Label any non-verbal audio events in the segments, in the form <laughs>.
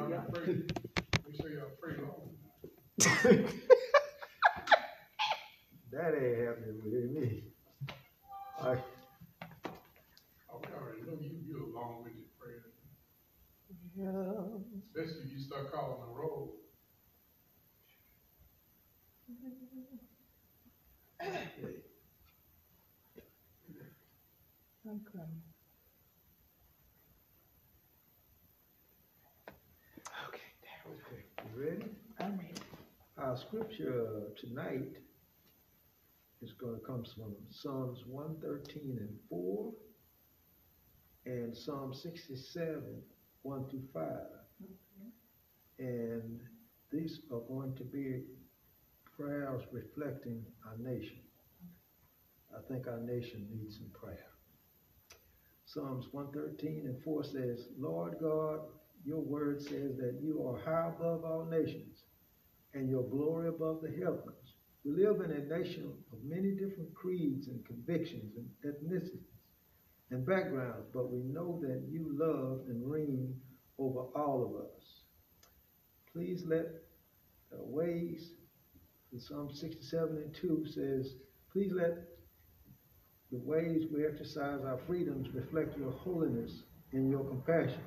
y'all not pray. Make sure y'all pray long. <laughs> That ain't happening with me. I, Oh, we already know you, you a long-winded prayer, yeah, especially if you start calling the roll. Okay. okay, you ready? I'm ready. Our scripture tonight is gonna come from Psalms one thirteen and four and Psalm sixty-seven, one through five. And these are going to be prayers reflecting our nation. I think our nation needs some prayer. Psalms one thirteen and four says, Lord God, your word says that you are high above all nations and your glory above the heavens. We live in a nation of many different creeds and convictions and ethnicities and backgrounds, but we know that you love and reign over all of us. Please let the ways, in Psalm 67 and 2 says, please let the ways we exercise our freedoms reflect your holiness and your compassion,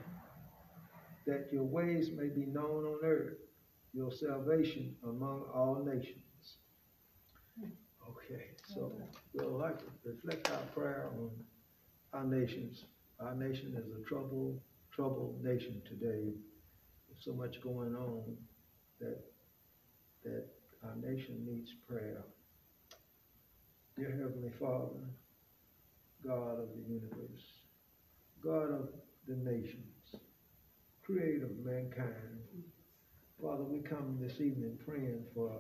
that your ways may be known on earth your salvation among all nations. Okay, so we'll like to reflect our prayer on our nations. Our nation is a troubled, troubled nation today. There's so much going on that that our nation needs prayer. Dear Heavenly Father, God of the universe, God of the nations, creator of mankind, Father, we come this evening praying for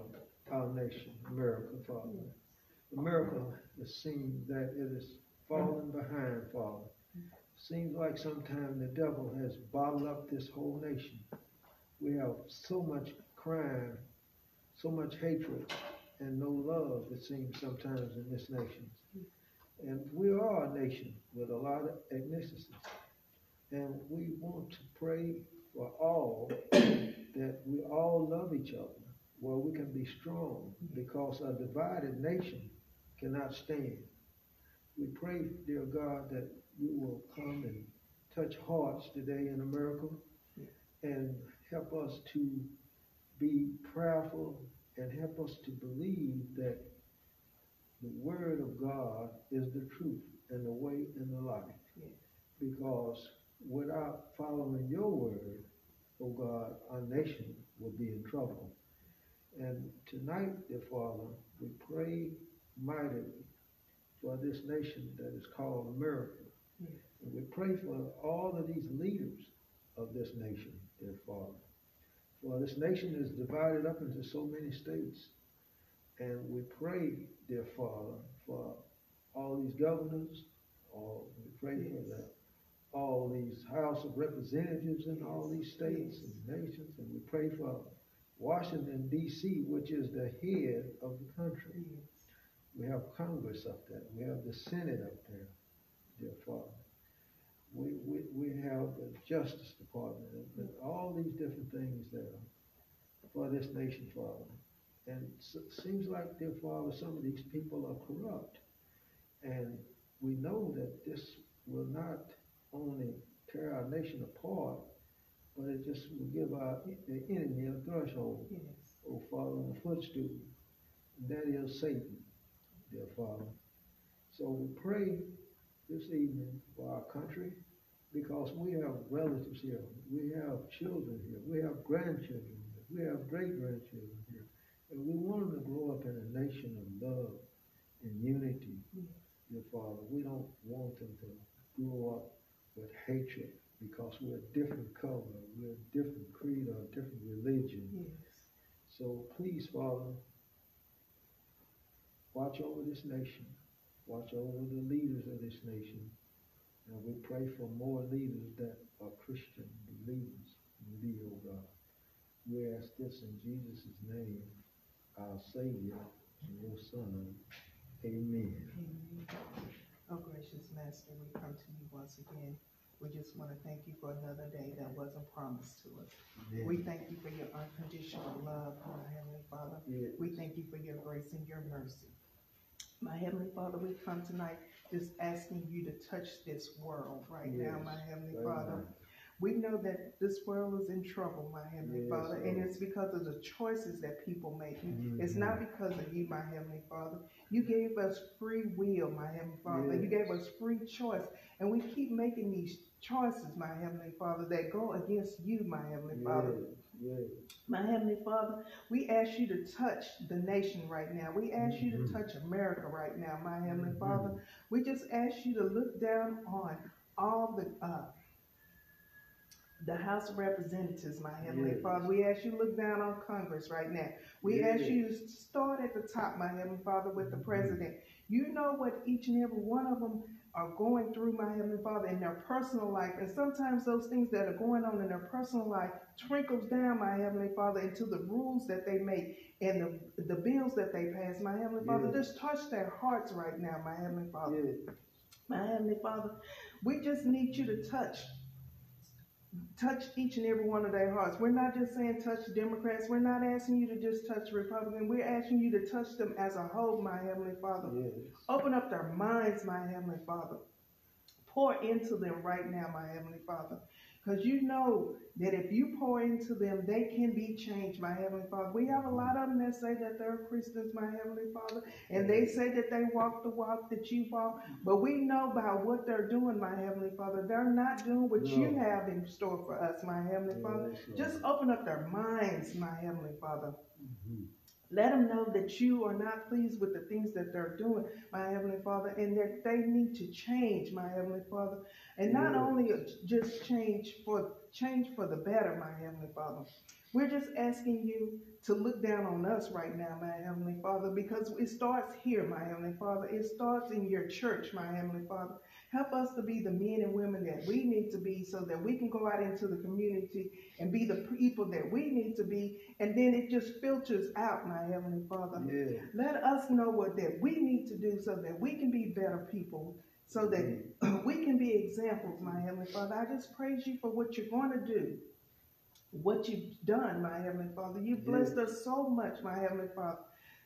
our nation, America, Father. America, it seems that it is falling behind, Father. Seems like sometimes the devil has bottled up this whole nation. We have so much crime, so much hatred, and no love, it seems sometimes in this nation. And we are a nation with a lot of ethnicities. And we want to pray for all that we all love each other, where we can be strong, because a divided nation cannot stand. We pray, dear God, that you will come and touch hearts today in America and help us to be prayerful and help us to believe that the word of God is the truth and the way and the life. Because without following your word, oh God, our nation will be in trouble. And tonight, dear Father, we pray mightily for this nation that is called America. And we pray for all of these leaders of this nation, dear Father. For this nation is divided up into so many states. And we pray, dear Father, for all these governors, or we pray for the all these House of Representatives in all these states and nations, and we pray for Washington D.C., which is the head of the country. We have Congress up there. We have the Senate up there, dear Father. We, we, we have the Justice Department and, all these different things there for this nation, Father. And it seems like, dear Father, some of these people are corrupt. And we know that this will not only tear our nation apart, but it just will give our the enemy a threshold, Yes. oh Father, and a footstool. And that is Satan, dear Father. So we pray this evening for our country because we have relatives here, we have children here, we have grandchildren here, we have great grandchildren here. And we want them to grow up in a nation of love and unity, dear Father. We don't want them to grow up with hatred because we're a different color, we're a different creed or a different religion. Yes. So please, Father, watch over this nation. Watch over the leaders of this nation. And we pray for more leaders that are Christian believers in thee, O God. We ask this in Jesus' name, our Savior and your Son. Amen. Amen. Oh, gracious Master, we come to you once again We just wanna thank you for another day that wasn't promised to us. We thank you for your unconditional love, my Heavenly Father. Yeah. We thank you for your grace and your mercy. My Heavenly Father, we come tonight just asking you to touch this world right now, my Heavenly Father. We know that this world is in trouble, my Heavenly Yes, Father, and it's because of the choices that people make. Mhm. It's not because of you, my Heavenly Father. You gave us free will, my Heavenly Father. You gave us free choice, and we keep making these choices, my Heavenly Father, that go against you, my Heavenly Father. Yeah, yeah. My Heavenly Father, we ask you to touch the nation right now. We ask you to Mhm. touch America right now, my Heavenly Mhm. Father. We just ask you to look down on all the uh, the House of Representatives, my Heavenly Yes. Father. We ask you to look down on Congress right now. We ask you to start at the top, my Heavenly Father, with the Mhm. President. You know what each and every one of them are going through, my Heavenly Father, in their personal life. And sometimes those things that are going on in their personal life trickles down, my Heavenly Father, into the rules that they make and the, the bills that they pass. My Heavenly Father, Yes. just touch their hearts right now, my Heavenly Father. My Heavenly Father, we just need you to touch. Touch each and every one of their hearts. We're not just saying touch Democrats. We're not asking you to just touch Republicans. We're asking you to touch them as a whole, my Heavenly Father. Yes. Open up their minds, my Heavenly Father. Pour into them right now, my Heavenly Father. Because you know that if you pour into them, they can be changed, my Heavenly Father. We have a lot of them that say that they're Christians, my Heavenly Father, and they say that they walk the walk that you walk. But we know by what they're doing, my Heavenly Father. They're not doing what you have in store for us, my Heavenly Father. Yes. Just open up their minds, my Heavenly Father. Mhm. Let them know that you are not pleased with the things that they're doing, my Heavenly Father, and that they need to change, my Heavenly Father. And not only just change for change for the better, my Heavenly Father. We're just asking you to look down on us right now, my Heavenly Father, because it starts here, my Heavenly Father. It starts in your church, my Heavenly Father. Help us to be the men and women that we need to be so that we can go out into the community and be the people that we need to be. And then it just filters out, my Heavenly Father. Yeah. Let us know what that we need to do so that we can be better people, so that <clears throat> we can be examples, my Heavenly Father. I just praise you for what you're going to do, what you've done, my Heavenly Father. You've blessed us so much, my Heavenly Father.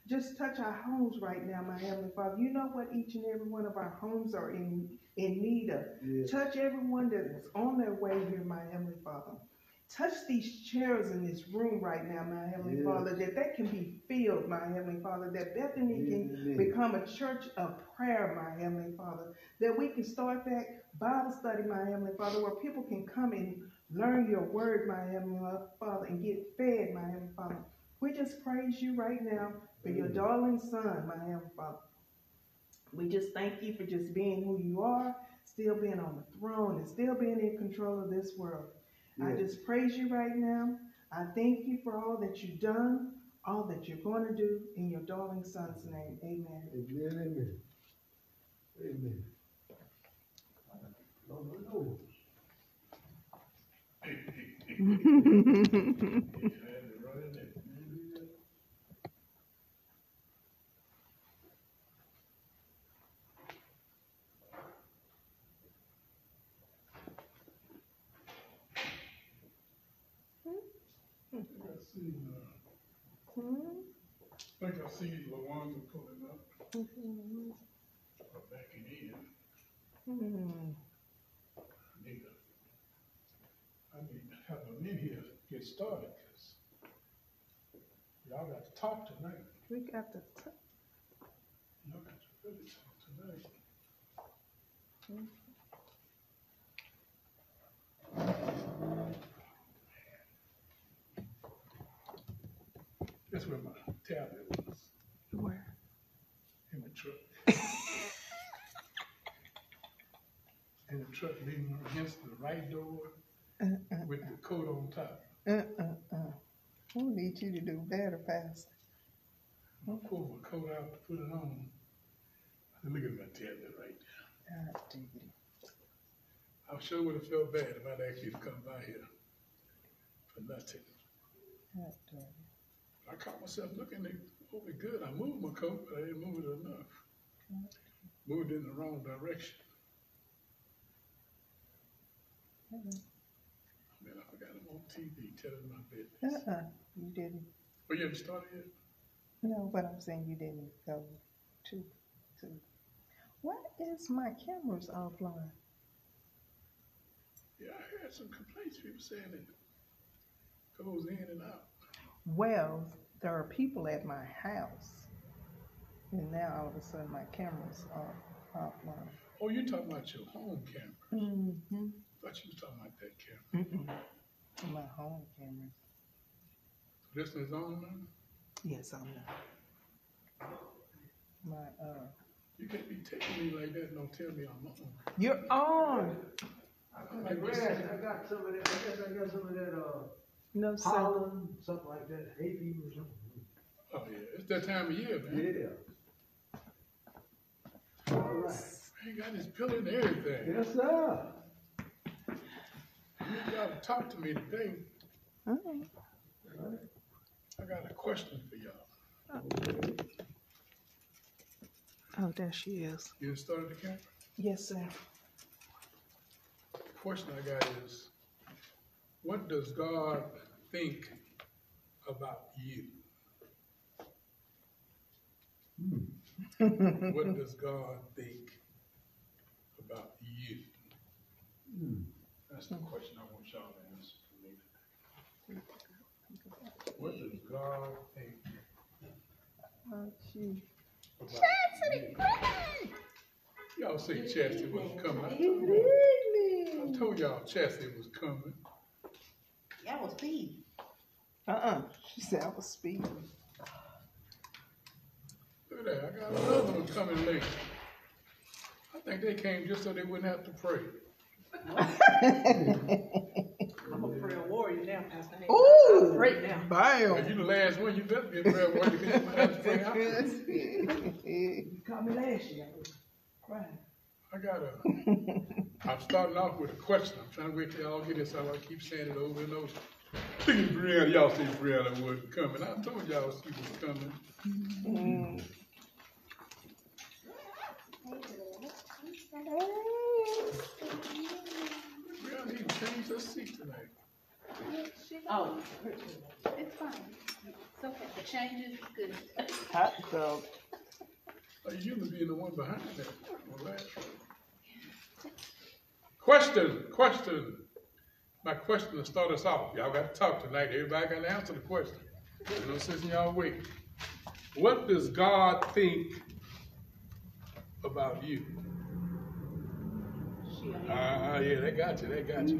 Just touch our homes right now, my Heavenly Father. You know what each and every one of our homes are in, in need of. Yeah. Touch everyone that is on their way here, my Heavenly Father. Touch these chairs in this room right now, my Heavenly. Father, that they can be filled, my Heavenly Father, that Bethany can become a church of prayer, my Heavenly Father, that we can start that Bible study, my Heavenly Father, where people can come and learn your word, my Heavenly Father, and get fed, my Heavenly Father. We just praise you right now for your darling son, my Heavenly Father. We just thank you for just being who you are, still being on the throne, and still being in control of this world. I just praise you right now. I thank you for all that you've done, all that you're going to do in your darling son's name. Amen. Amen, amen. Amen. Lord knows. <laughs> Had to run in there. I think I see, uh, I think I see LaWanda pulling up, or backing in. Hmm. I need to, I need to have them in here, get started, cause y'all got to talk tonight. We got the t- Y'all got to really talk tonight. That's where my tablet was, where? in <laughs> truck. The truck leaning against the right door uh-uh. with the coat on top. Uh-uh-uh. We need you to do better, Pastor. I pulled my coat out to put it on. Look at my tablet right there. God, diggity. I sure would have felt bad if I'd asked you to come by here for nothing. God. I caught myself looking at oh, over good. I moved my coat, but I didn't move it enough. Moved in the wrong direction. Mm-hmm. Man, I forgot I'm on TV telling my business. Uh-uh, you didn't. Oh, you haven't started yet? No, but I'm saying you didn't go to, to. Why is my cameras offline? Yeah, I heard some complaints, people saying it goes in and out. Well, there are people at my house, and now all of a sudden my cameras are offline. Oh, you're talking about your home camera? Mm-hmm. Thought you was talking about that camera. Mm-mm. My home cameras. This is on now? Yes, I'm not. My, uh, You can't be taking me like that and don't tell me I'm on. you're on. I guess I got some of that, I guess I got some of that, uh, No, sir. pollen, something like that, hay fever or something. Oh, yeah, it's that time of year, man. Yeah. All right. Man, got this pillow and everything. Yes, sir. You gotta talk to me today. Mm. I got a question for y'all. Oh, there she is. You done started the camera? Yes, sir. Question I got is, what does God think about you? What does God think about you? Hmm. That's the question I want y'all to answer for me. What does God think Oh, she. about you? Y'all see Chastity was coming. I told y'all, I Really? told y'all Chastity was coming. That was speed. Uh-uh. She said I was speeding. Look at that, I got another one coming late. I think they came just so they wouldn't have to pray. I'm a prayer warrior now, Pastor Hank. Ooh! Right now. If Bam! you the last one, you better be a prayer warrior because you might have to pray out. You called me last year. I was crying. I got a, I'm starting off with a question. I'm trying to wait till y'all get this out. I keep saying it over and over. Look at Brianna, y'all see Brianna wasn't coming. I told y'all she was coming. Mm. Even changed her seat tonight. Oh, It's fine. It's okay. The change is good. Hot dog. Oh, you usually be the one behind that. on the. Question, question. My question to start us off. Y'all got to talk tonight. Everybody got to answer the question. You know, since y'all wait. What does God think about you? Ah, uh, yeah, they got you. They got you.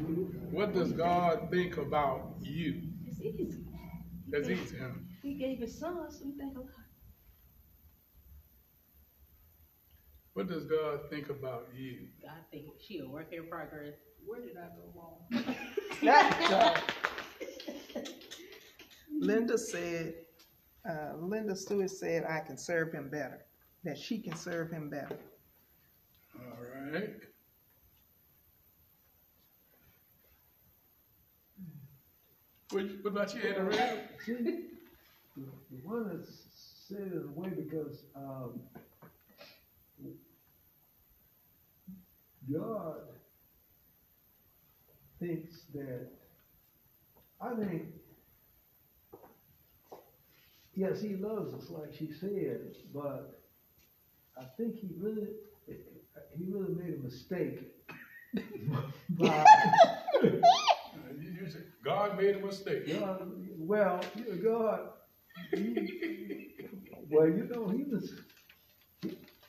What does God think about you? It's easy. That's easy, huh? He gave his son, so we think a lot. What does God think about you? God think she a work in progress. Where did I go wrong? Hot <laughs> dog. Linda said, uh, Linda Stewart said I can serve him better, that she can serve him better. All right. What, what about you, Eddie Red? See, the, the one that said it in a way because, um, God thinks that, I think, yes, he loves us like she said, but I think he really, he really made a mistake. <laughs> by, You, you said God made a mistake. God, well, God, he, well, you know, he was,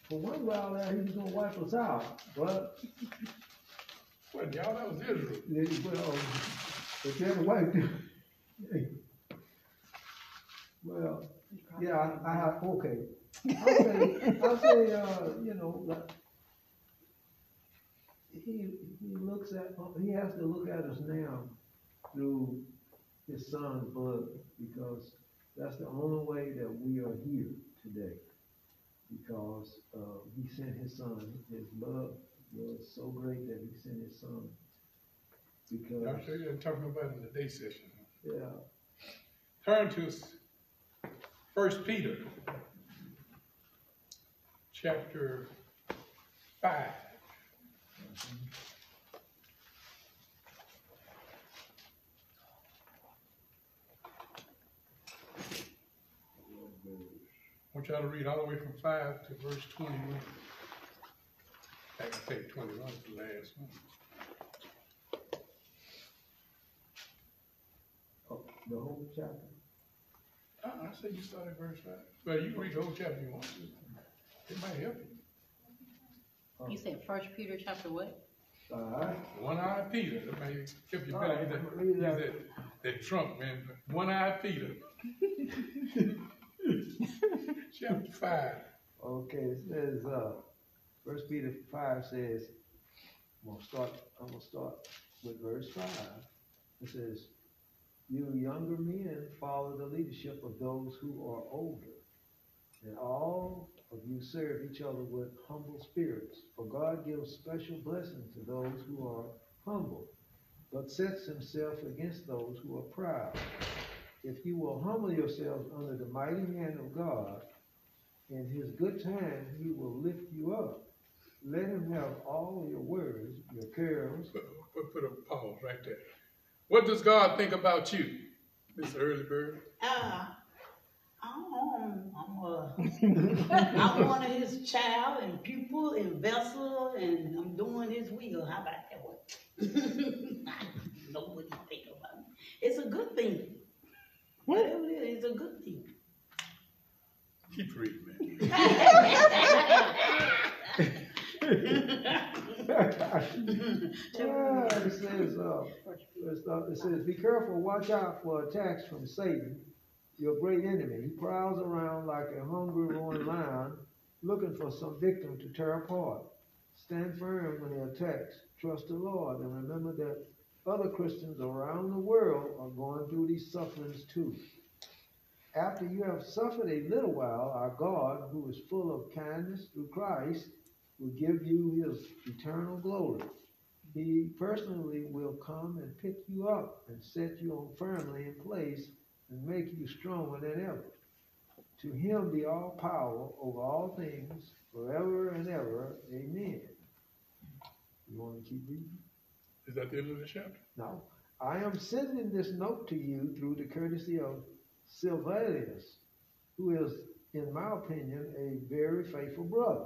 for one while there, he was gonna wipe us out, but, What, y'all, that was Israel. then, well, but then wiped it. Well, yeah, I, I, okay. I'll say, I'll say, uh, you know, like, he, he looks at, he has to look at us now through his son's blood, because that's the only way that we are here today. Because, uh, he sent his son, his love was so great that he sent his son. Because, I'm sure you're talking about it in the day session. yeah, Turn to First Peter, chapter five. Try to read all the way from five to verse twenty-one. I can take twenty-one is the last one. Oh, The whole chapter? Uh, I said you started verse five. Well, you can read the whole chapter if you want to. It might help you. You said First Peter chapter what? Alright, One-eyed Peter, that may help you better. right, He's that, he's that. that, that Trump, man, one-eyed Peter. <laughs> Chapter five. okay, it says, uh, Peter five says, I'm gonna start, I'm gonna start with verse five. It says, you younger men follow the leadership of those who are older. And all of you serve each other with humble spirits, for God gives special blessing to those who are humble, but sets himself against those who are proud. If you will humble yourselves under the mighty hand of God, in his good time he will lift you up. Let him have all your worries, your cares, Put, put, put a pause right there. What does God think about you, Mr. Early Bird? Uh, I'm, I'm, uh, <laughs> I'm one of his child and pupil and vessel, and I'm doing his will. How about that one? <laughs> I know what you think about me. It's a good thing. Whatever it is, it's a good thing. Keep reading, man. Yeah, it says, uh, uh, it says, be careful, watch out for attacks from Satan, your great enemy. He prowls around like a hungry roaring lion, looking for some victim to tear apart. Stand firm when he attacks. Trust the Lord and remember that other Christians around the world are going through these sufferings too. After you have suffered a little while, our God, who is full of kindness through Christ, will give you his eternal glory. He personally will come and pick you up and set you on firmly in place and make you stronger than ever. To him be all power over all things forever and ever. Amen. You want to keep reading? Is that the end of the chapter? No. I am sending this note to you through the courtesy of Silvanus, who is, in my opinion, a very faithful brother.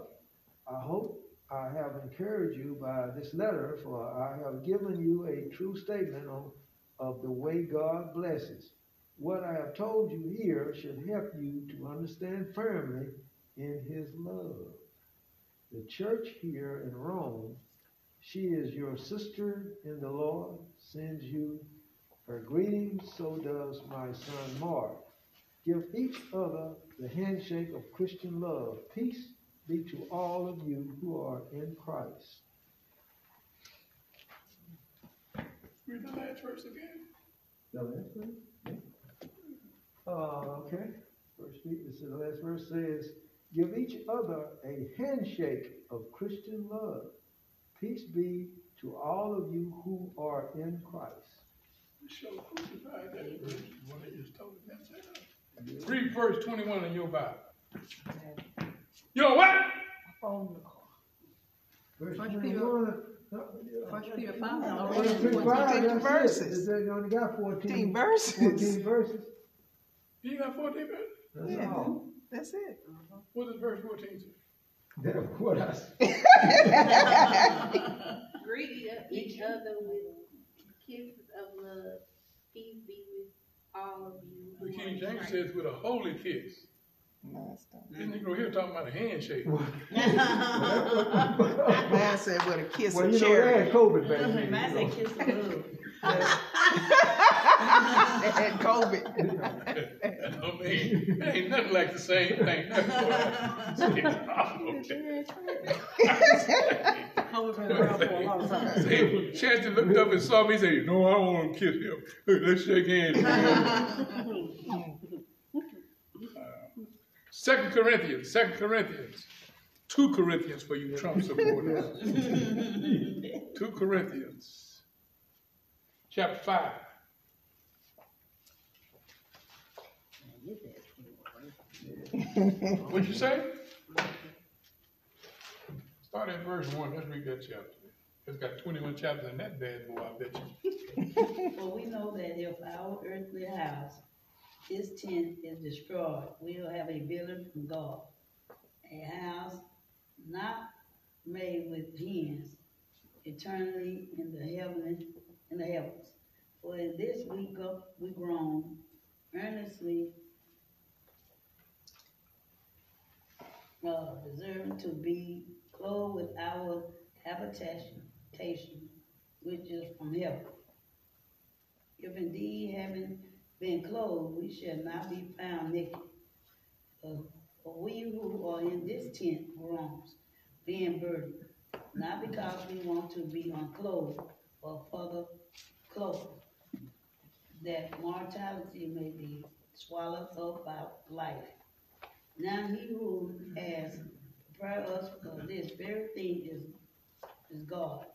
I hope I have encouraged you by this letter, for I have given you a true statement on, of the way God blesses. What I have told you here should help you to understand firmly in His love. The church here in Rome, she is your sister in the Lord, sends you her greeting, so does my son Mark. Give each other the handshake of Christian love. Peace be to all of you who are in Christ. Read the last verse again. Now, that's good. Uh, okay. First, this is the last verse says, Give each other a handshake of Christian love. Peace be to all of you who are in Christ. Show crucified that verse, what I just told you. That's it. Read verse twenty-one in your Bible. Your what? Phone in the car. Verse First Peter- 21, uh, First Peter five. uh, I'll First read Peter it. five, Fifteen that's it. verses. They only got 14, Fifteen verses. 14 verses. You got fourteen verses? That's Yeah. all. That's it. What does verse fourteen say? That's what I said. <laughs> Greet each other with kisses of love. Peace be with all of you. The King James Christ. says with a holy kiss. No, stop. This Negro here talking about a handshake. Man <laughs> said with a kiss Well, of you know, they had COVID back then. <laughs> Man you say know. kiss of love. They had COVID. <laughs> I mean, it ain't nothing like the same thing. <laughs> Covid been around for a long time. <laughs> Say, Chance looked up and saw me. He said, "No, I don't want to kiss him. Let's shake hands." Uh, Second Corinthians, Second Corinthians, two Corinthians for you Trump supporters. two Corinthians, chapter five. What'd you say? Start at verse one. Let's read that chapter. It's got twenty-one chapters in that bad boy. I bet you. <laughs> well, we know that if our earthly house this tent is destroyed, we'll have a building from God, a house not made with hands, eternally in the heaven, in the heavens. For in this we go, we groan earnestly, uh, deserving to be clothed with our habitation, which is from heaven. If indeed having been clothed, we shall not be found naked. Uh, For we who are in this tent groans, being burdened, not because we want to be unclothed, for the clothed, that mortality may be swallowed up by life. Now he who has prepared us for this very thing is, is God,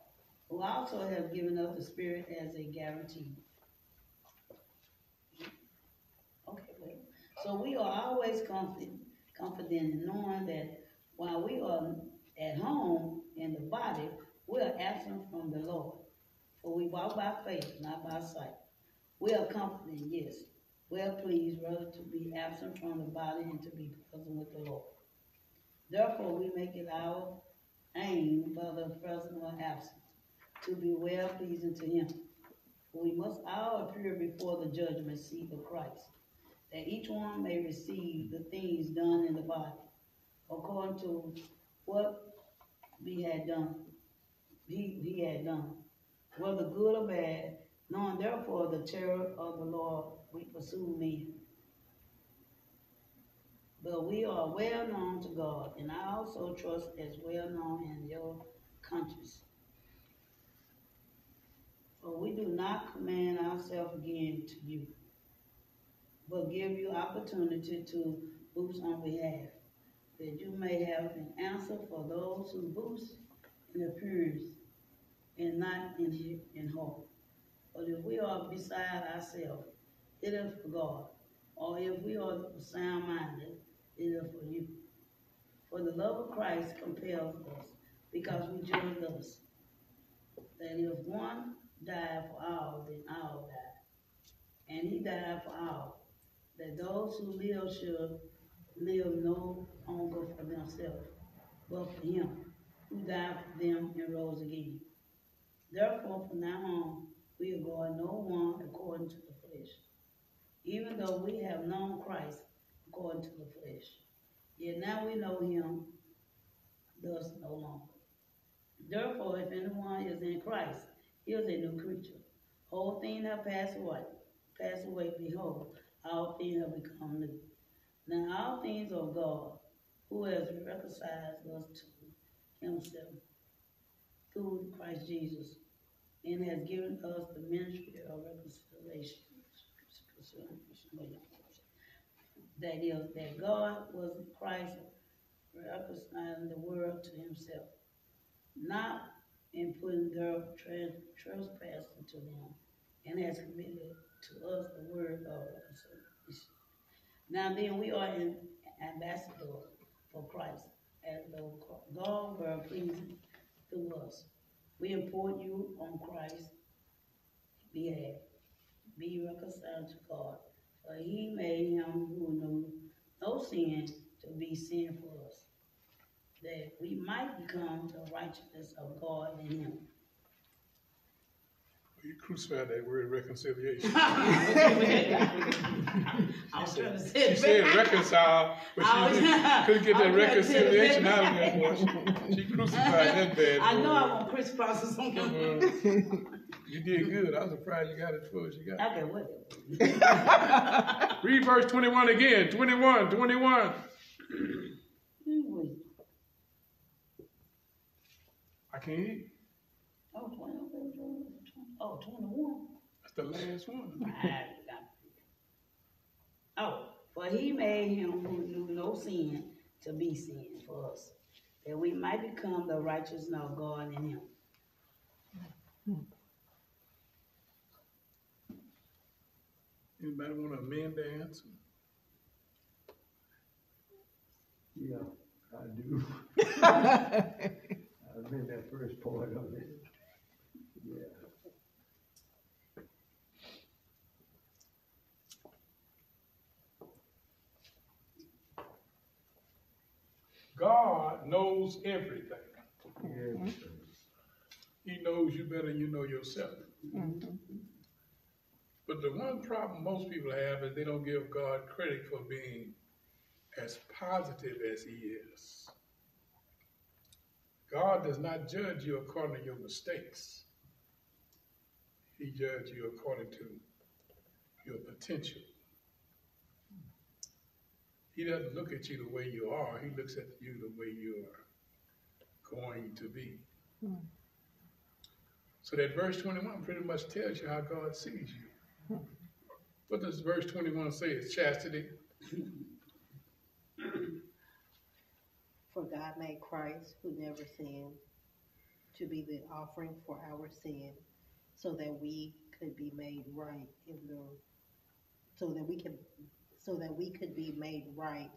who also has given us the Spirit as a guarantee. Okay, wait. So we are always confident, confident in knowing that while we are at home in the body, we are absent from the Lord. For we walk by faith, not by sight. We are confident, yes, well pleased rather to be absent from the body and to be present with the Lord. Therefore, we make it our aim, whether present or absent, to be well pleasing to Him. For we must all appear before the judgment seat of Christ, that each one may receive the things done in the body, according to what we had done, he, he had done, whether good or bad, knowing therefore the terror of the Lord, we pursue men. But we are well known to God, and I also trust as well known in your countries. For we do not command ourselves again to you, but give you opportunity to boast on behalf, that you may have an answer for those who boast in appearance and not in, in heart. But if we are beside ourselves, it is for God. Or if we are sound minded, it is for you. For the love of Christ compels us, because we judge us, that if one died for all, then all died. And he died for all, that those who live should live no longer for themselves, but for him who died for them and rose again. Therefore, from now on, we regard no one according to the flesh. Even though we have known Christ according to the flesh, yet now we know him thus no longer. Therefore, if anyone is in Christ, he is a new creature. Whole things have passed away, passed away, behold, all things have become new. Now all things are God, who has reconciled us to himself through Christ Jesus, and has given us the ministry of reconciliation. That is, that God was Christ reconciling the world to himself, not in putting their trans- trespass into them, and has committed to us the word of reconciliation. Now then, we are an ambassador for Christ, as though God were pleasing through us. We import you on Christ's behalf. Be reconciled to God. For he made him who knew no sin to be sin for us, that we might become the righteousness of God in him. You crucified that word reconciliation. <laughs> I was trying to say She said reconcile, but she was- <laughs> couldn't- get that was trying to say it reconciliation out of that boy. She crucified that bad I know on crisscross or something. Uh, You did good. I was surprised you got it as you got. Okay, whatever. <laughs> Read verse twenty-one again. 21, 21. I can't you. Oh, 20, okay, 20, oh, 21. That's the last one. Right. <laughs> Oh, for he made him who knew no sin to be sin for us, that we might become the righteousness of God in him. Anybody want to amend the answer? Yeah, I do. <laughs> I meant that first part of it. God knows everything. Yeah. He knows you better than you know yourself. But the one problem most people have is they don't give God credit for being as positive as He is. God does not judge you according to your mistakes. He judges you according to your potential. He doesn't look at you the way you are. He looks at you the way you are going to be. Hmm. So that verse 21 pretty much tells you how God sees you. What does verse 21 say? It's chastity. <clears throat> For God made Christ, who never sinned, to be the offering for our sin, so that we could be made right in the, so that we can, so that we could be made right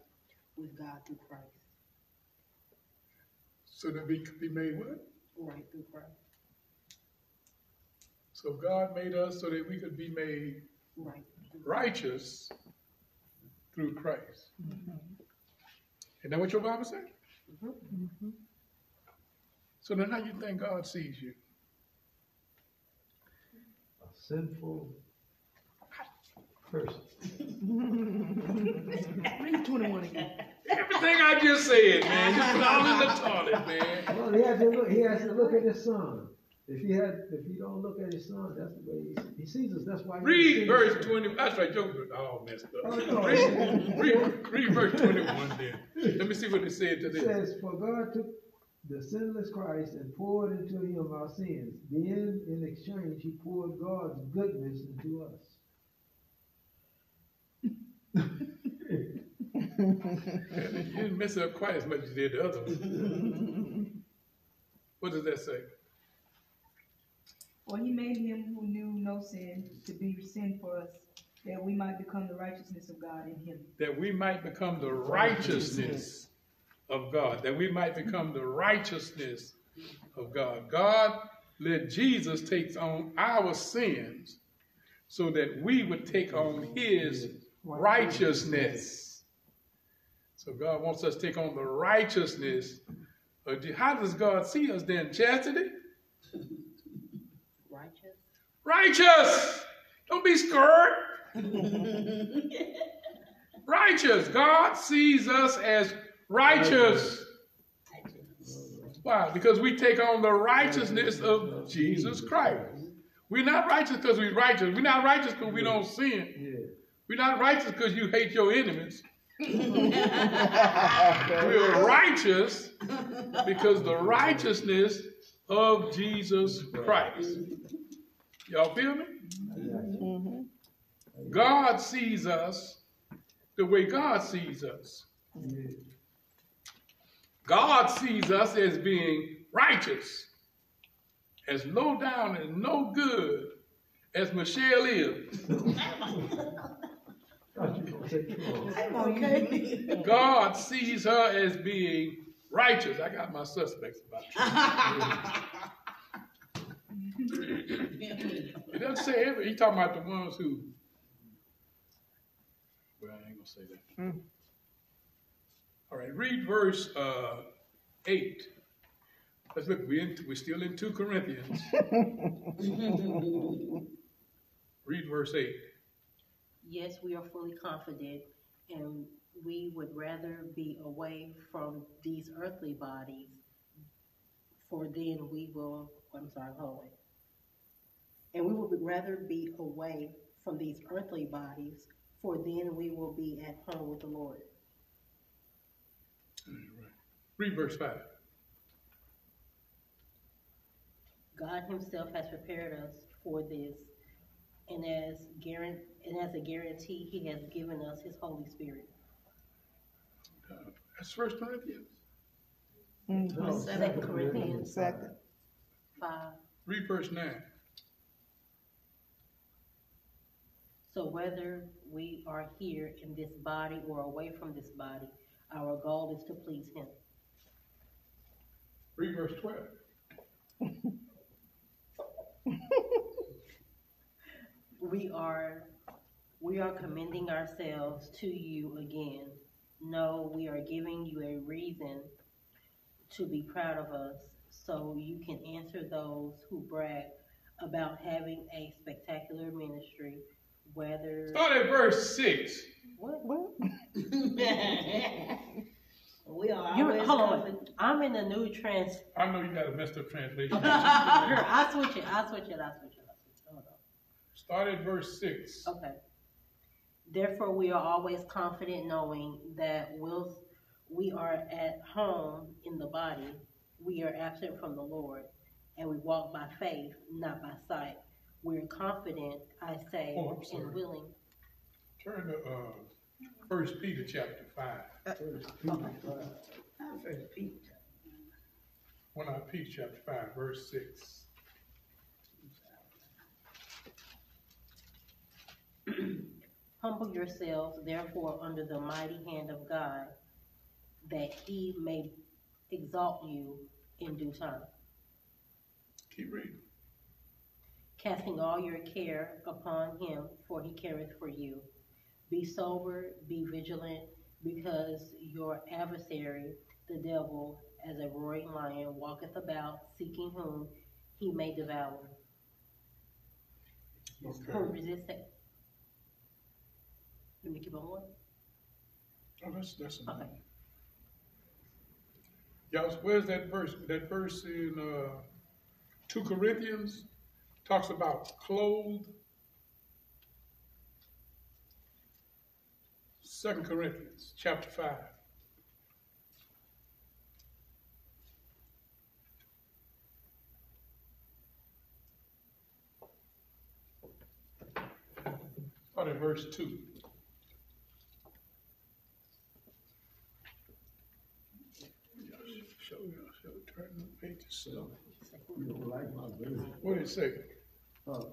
with God through Christ, So that we could be made what? right through Christ, So God made us so that we could be made right. righteous through Christ. Isn't that what your Bible says? Mm-hmm. So then how you think God sees you? A sinful person. Read twenty-one again. Everything I just said, man, you put all in the toilet, man. Well, he has to look, he has to look at his son. If he had, if he don't look at his son, that's the way he, he sees us, that's why. he Read verse us. 20. That's right, Joe. all messed Oh, up. no. Read, read, read verse 21 then. Let me see what it said to It says, for God took the sinless Christ and poured into him our sins. Then in exchange, he poured God's goodness into us. You didn't mess up quite as much as you did the other one. What does that say? For he made him who knew no sin to be sin for us, that we might become the righteousness of God in him. That we might become the righteousness of God. That we might become the righteousness of God. God let Jesus take on our sins so that we would take on his righteousness. So God wants us to take on the righteousness. of Je- How does God see us then? Chastity? Righteous, Righteous! Don't be scared. righteous. God sees us as righteous. Why? Because we take on the righteousness of Jesus Christ. We're not righteous because we're righteous. We're not righteous because we don't sin. Yeah. We're not righteous because you hate your enemies. <laughs> We're righteous because the righteousness of Jesus Christ. Y'all feel me? God sees us the way God sees us. God sees us as being righteous, as low down and no good as Michelle is. <laughs> I'm okay. God sees her as being righteous. I got my suspects about you. It doesn't say every. He talking about the ones who. Well, I ain't gonna say that. All right, read verse uh, eight. Let's look. We in, we're still in two Corinthians. <laughs> read verse eight. Yes, we are fully confident, and we would rather be away from these earthly bodies, for then we will, I'm sorry, hold. And we would rather be away from these earthly bodies, for then we will be at home with the Lord. Mm, right. Read verse five. God Himself has prepared us for this, and as guaran- and as a guarantee, He has given us His Holy Spirit. Uh, that's First Corinthians. No, Second Corinthians Second. five. Read verse nine. So whether we are here in this body or away from this body, our goal is to please Him. Read verse twelve. <laughs> We are we are commending ourselves to you again. No, we are giving you a reason to be proud of us so you can answer those who brag about having a spectacular ministry, whether, Start at verse six. what? What? <laughs> We are You, always hold on. I'm in the new trans, I know you got a messed up translation. here, <laughs> I switch it, I switch it, I switch it, I switch it, hold on. Start at verse six. Okay. Therefore, we are always confident knowing that whilst we are at home in the body, we are absent from the Lord, and we walk by faith, not by sight. We're confident, I say, Oh, and willing. Turn to, uh, First Peter chapter five. First Peter five. First Peter. One out Peter chapter five, verse six. <clears throat> Humble yourselves, therefore, under the mighty hand of God, that he may exalt you in due time. Keep reading. casting all your care upon him, for he careth for you. Be sober, be vigilant, because your adversary, the devil, as a roaring lion, walketh about, seeking whom he may devour. Who Okay. resist it? Let we keep on going? Oh, that's, that's enough. Okay. Y'all, where's that verse? That verse in uh, 2 Corinthians talks about clothed. Second Corinthians chapter 5. Verse 2. Seven. You don't like my version. What did it say? Uh,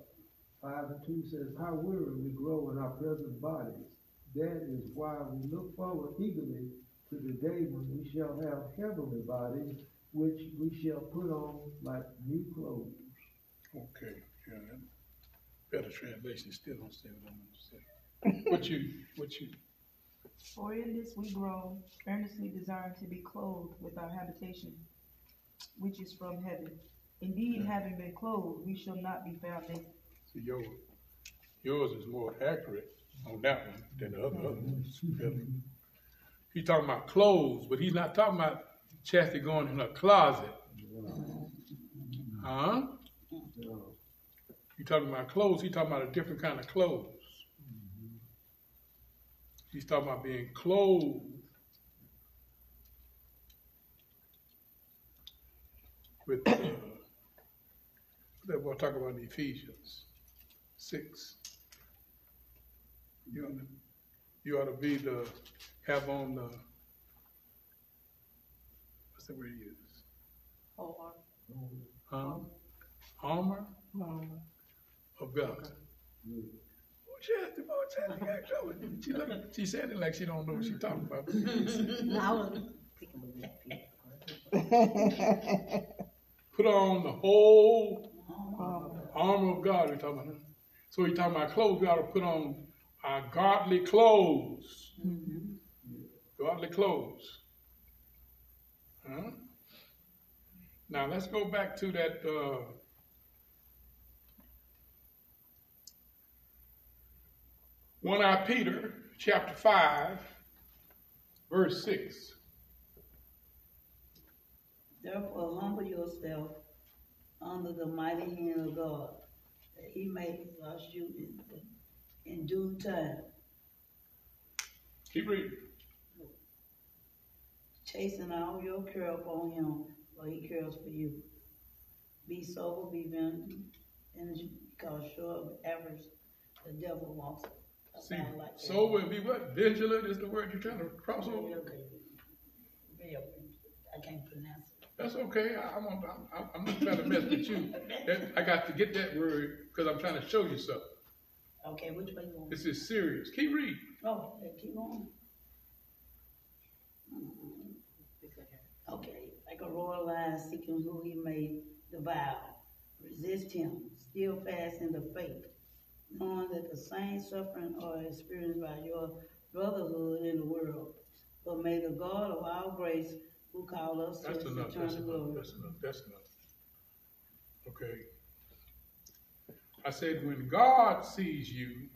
five and two says, how weary we grow in our present bodies. That is why we look forward eagerly to the day when we shall have heavenly bodies, which we shall put on like new clothes. Okay, yeah, better translation still don't say what I'm gonna say. What you, what you, For in this we grow, earnestly desiring to be clothed with our habitation, which is from heaven. Indeed, having been clothed, we shall not be found naked. see, yours, yours is more accurate on that one than the other, other ones. Mm-hmm. He's talking about clothes, but he's not talking about Chastity going in a closet. Mm-hmm. Huh? He's talking about clothes, he's talking about a different kind of clothes. Mm-hmm. He's talking about being clothed. With, uh, that we'll talk about in Ephesians six. You ought to, you ought to be the, have on the, what's the word he uses? Oh, Huh? Armor Mama. of God. Oh, Chastity, boy, Chastity got trouble. She look, she said it like she don't know what she talking about. <laughs> no, I was picking with that feet. <laughs> Put on the whole armor of God, we talking about. So he talking about clothes, we ought to put on our godly clothes. Godly clothes. Huh? Now let's go back to that, uh, one eye Peter, chapter five, verse six. Therefore humble yourself under the mighty hand of God, that he may exalt you in, in due time. Keep reading. Chasing all your care upon him, for he cares for you. Be sober, be vigilant, and because sure of average, the devil walks See, like. sober and be what? Vigilant is the word you're trying to cross over? I can't pronounce it. That's okay. I, I'm, on- I'm, I'm not trying to mess with you. That- I got to get that word because I'm trying to show you something. Okay, which way you want? This is serious. Keep reading. Oh, yeah, keep on. Okay, like a royal lion seeking who he may devour. Resist him, still fast in the faith, knowing that the same suffering are experienced by your brotherhood in the world. But may the God of all grace, who called us to That's enough, that's eternal enough, glory. that's enough, that's enough. Okay. I said, when God sees you,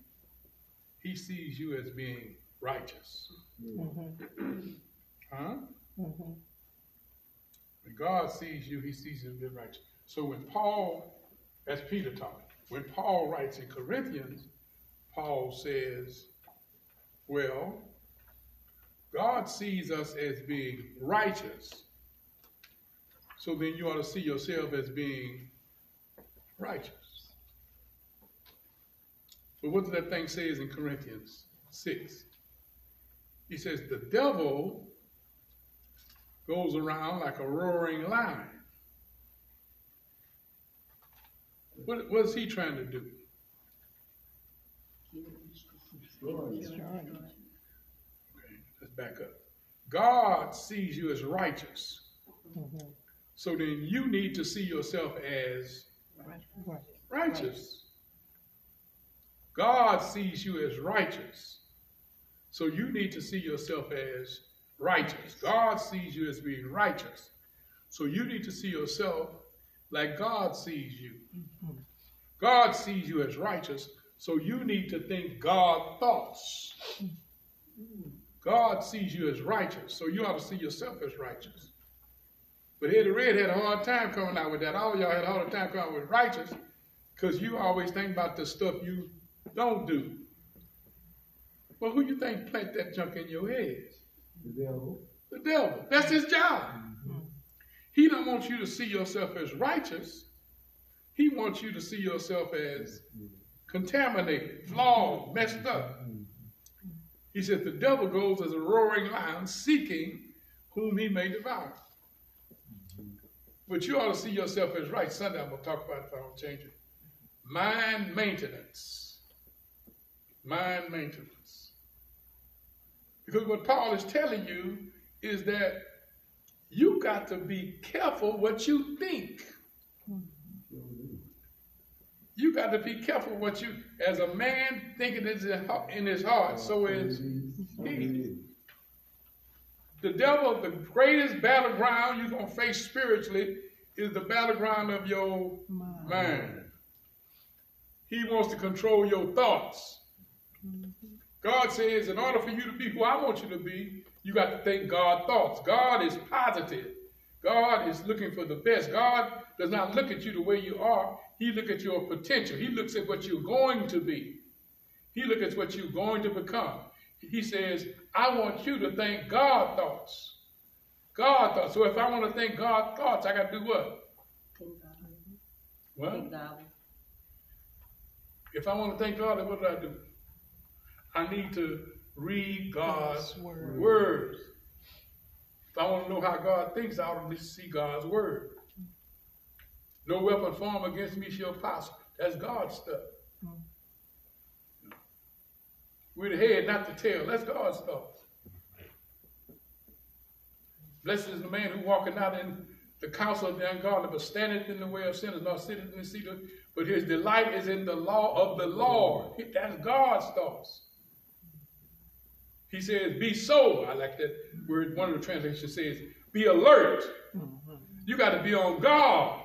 he sees you as being righteous. Mhm, Huh? mhm. When God sees you, he sees you as being righteous. So when Paul, as Peter taught, when Paul writes in Corinthians, Paul says, well, God sees us as being righteous. So then you ought to see yourself as being righteous. But what does that thing says in Corinthians 6? He says, the devil goes around like a roaring lion. What, what is he trying to do? Okay, let's back up. God sees you as righteous. Mhm. So then you need to see yourself as Right. righteous. God sees you as righteous. So you need to see yourself as righteous. God sees you as being righteous. So you need to see yourself like God sees you. God sees you as righteous. So you need to think God thoughts. God sees you as righteous. So you ought to see yourself as righteous. But Eddie Red had a hard time coming out with that. All y'all had a hard time coming out with righteous because you always think about the stuff you don't do. Well, who you think plant that junk in your head? The devil. The devil. That's his job. He don't want you to see yourself as righteous. He wants you to see yourself as contaminated, flawed, messed up. He says the devil goes as a roaring lion seeking whom he may devour. But you ought to see yourself as right. Sunday I'm going to talk about it if I don't change it. Mind maintenance. Mind maintenance. Because what Paul is telling you is that you got to be careful what you think. You got to be careful what you, as a man thinking in his heart, so is he. The devil, the greatest battleground you're going to face spiritually is the battleground of your Mind. mind. He wants to control your thoughts. God says, in order for you to be who I want you to be, you got to think God thoughts. God is positive. God is looking for the best. God does not look at you the way you are. He looks at your potential. He looks at what you're going to be. He looks at what you're going to become. He says, I want you to think God thoughts. God thoughts. So if I want to think God thoughts, I got to do what? Thank God. What? Thank God. If I want to thank God, then what do I do? I need to read God's God's word. words. If I want to know how God thinks, I ought to see God's word. No weapon formed against me shall prosper. That's God's stuff. Mm. We're the head, not the tail. That's God's stuff. Blessed is the man who walketh not in the counsel of the ungodly, but standeth in the way of sinners, nor sitteth in the seat of, but his delight is in the law of the Lord. That's God's thoughts. He says, be sober. I like that word. One of the translations says, be alert. You got to be on guard.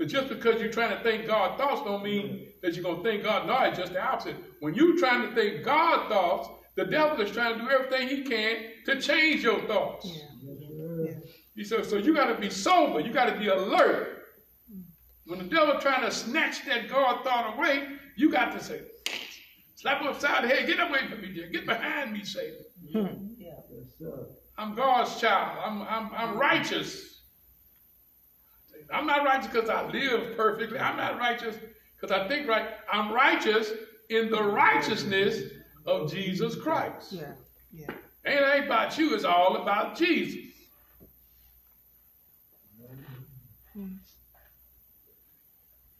Because just because you're trying to think God thoughts don't mean that you're going to think God. No, it's just the opposite. When you're trying to think God thoughts, the devil is trying to do everything he can to change your thoughts. Yeah. He said, so you got to be sober. You got to be alert. When the devil trying to snatch that God thought away, you got to say, slap him upside the head, get away from me, dear. Get behind me, Satan. Yeah. I'm God's child. I'm, I'm, I'm righteous. I'm not righteous because I live perfectly. I'm not righteous because I think right. I'm righteous in the righteousness of Jesus Christ. Yeah. Yeah. Ain't ain't about you, it's all about Jesus.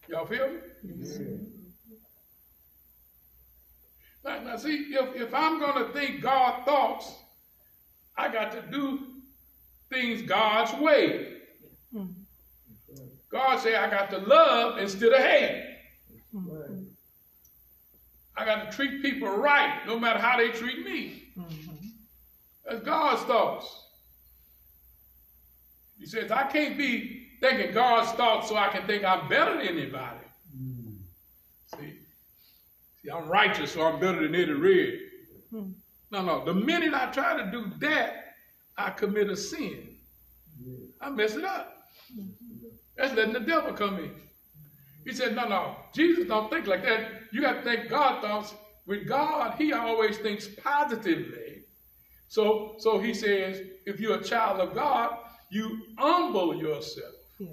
Y'all feel me? Now, now see, if, if I'm going to think God thoughts, I got to do things God's way. God said I got to love instead of hate. I got to treat people right, no matter how they treat me. That's God's thoughts. He says, I can't be thinking God's thoughts so I can think I'm better than anybody. See? See, I'm righteous, so I'm better than Eddie Red. No, no. The minute I try to do that, I commit a sin. I mess it up. That's letting the devil come in. He said, no, no. Jesus don't think like that. You got to think God thoughts. With God, he always thinks positively. So, so he says, if you're a child of God, you humble yourself. Yeah.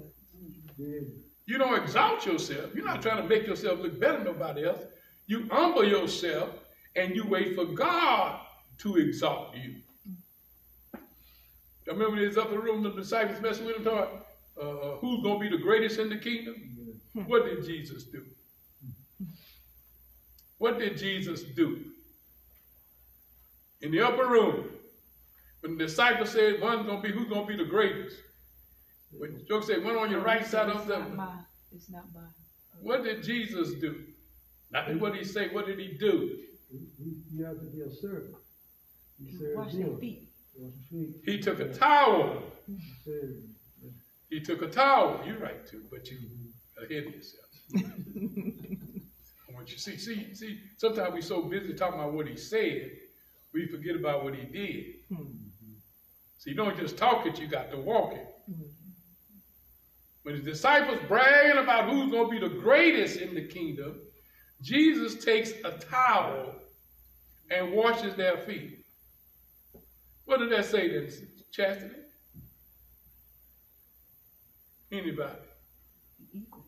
Yeah. You don't exalt yourself. You're not trying to make yourself look better than nobody else. You humble yourself and you wait for God to exalt you. I remember he was up in the room, the disciples messing with him, talking, uh, who's going to be the greatest in the kingdom? What did Jesus do? What did Jesus do? In the upper room, when the disciples said, one's going to be, who's going to be the greatest? When Joe said, one on your right side of the, not it's not my. what did Jesus do? Not what did he say, what did he do? You, you- you have to be a servant. You serve Wash their feet. Feet. He took a towel. He took a towel. You're right too, but you ahead of yourself. <laughs> I want you to see, see, see, sometimes we're so busy talking about what he said, we forget about what he did. Mm-hmm. So you don't just talk it, you got to walk it. Mm-hmm. When his disciples bragging about who's going to be the greatest in the kingdom, Jesus takes a towel and washes their feet. What did that say then, Chastity? Anybody? Equal.